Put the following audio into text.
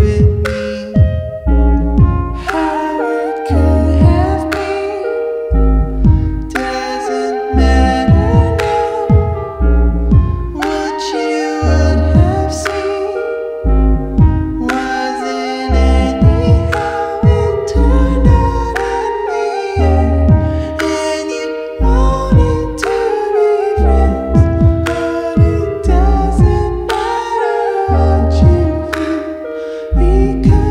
with could